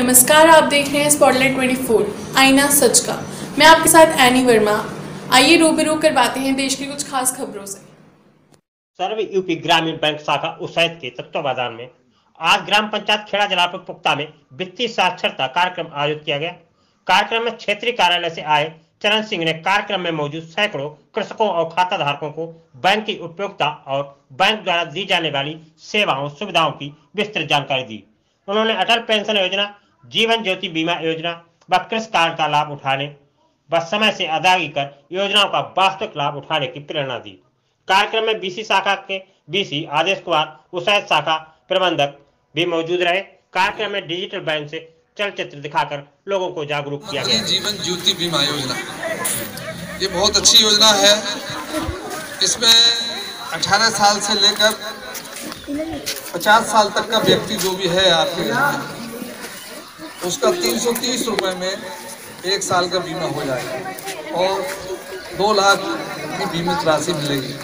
नमस्कार, आप देख रहे हैं स्पॉटलाइट 24 आईना सच का। मैं आपके साथ एनी वर्मा आइए रूबरू करवाते हैं देश की कुछ खास खबरों से। सर्व यूपी ग्रामीण बैंक शाखा उसैद के तत्वावधान में आज ग्राम पंचायत खेड़ा जलापुर पुख्ता में वित्तीय साक्षरता कार्यक्रम आयोजित किया गया। कार्यक्रम में क्षेत्रीय कार्यालय से आए चरण सिंह ने कार्यक्रम में मौजूद सैकड़ों कृषकों और खाता धारकों को बैंक की उपयोगिता और बैंक द्वारा दी जाने वाली सेवाओं, सुविधाओं की विस्तृत जानकारी दी। उन्होंने अटल पेंशन योजना जीवन ज्योति बीमा योजना व कृषि कार्ड का लाभ उठाने व समय से अदायगी कर योजनाओं का वास्तविक लाभ उठाने की प्रेरणा दी। कार्यक्रम में बीसी शाखा के बीसी आदेश कुमार उसैद शाखा प्रबंधक भी मौजूद रहे। कार्यक्रम में डिजिटल बैंक से चलचित्र दिखाकर लोगों को जागरूक किया गया। जीवन ज्योति बीमा योजना। ये बहुत अच्छी योजना है। इसमें 18 साल से लेकर 50 साल तक का व्यक्ति जो भी है आपके घर तीन उसका 330 रुपए में एक साल का बीमा हो जाएगा और दो लाख की बीमित राशि मिलेगी।